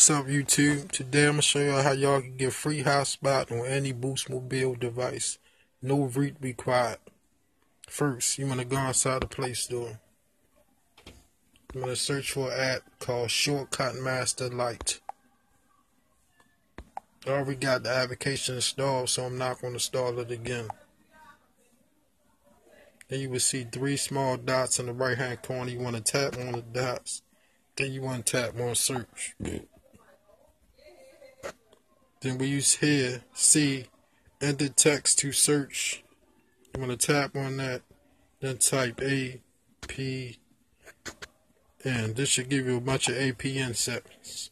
What's up YouTube? Today I'm going to show y'all how y'all can get free hotspot on any Boost Mobile device. No root required. First, you want to go inside the Play Store. Going to search for an app called Shortcut Master Lite. I already got the application installed, so I'm not going to install it again. Then you will see three small dots in the right hand corner. You want to tap on the dots. Then you want to tap on search. Then we use here, see, enter text to search. You want to tap on that, then type A, P, N. This should give you a bunch of APN settings.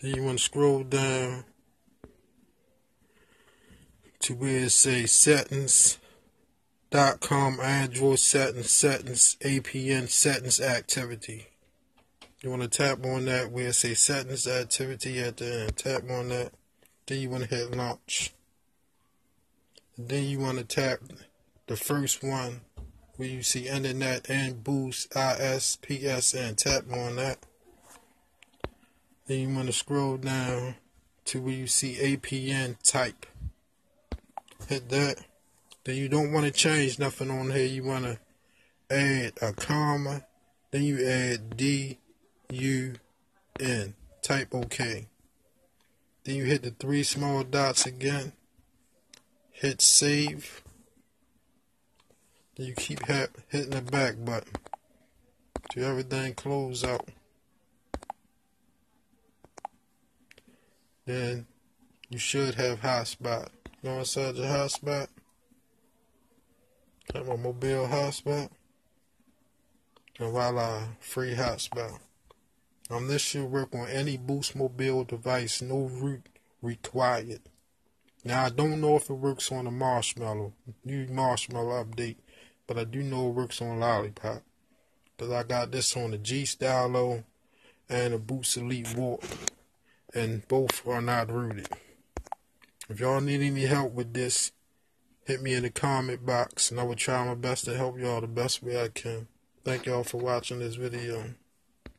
Then you want to scroll down to where it says settings. Dot com Android settings settings APN settings activity. You want to tap on that where it says settings activity at the end. Tap on that. Then you want to hit launch. And then you want to tap the first one where you see internet and boost ISPSN. Tap on that. Then you want to scroll down to where you see APN type. Hit that. Then you don't want to change nothing on here. You want to add a comma. Then you add D U N. Type OK. Then you hit the three small dots again. Hit save. Then you keep hitting the back button to everything close out. Then you should have hotspot. Go inside your hotspot. Have my mobile hotspot. And voila, free hotspot. Um, this should work on any Boost mobile device, no root required. Now, I don't know if it works on a Marshmallow, new Marshmallow update, but I do know it works on Lollipop. Because I got this on the G Stylo and the Boost Elite Warp, and both are not rooted. If y'all need any help with this, hit me in the comment box, and I will try my best to help y'all the best way I can. Thank y'all for watching this video.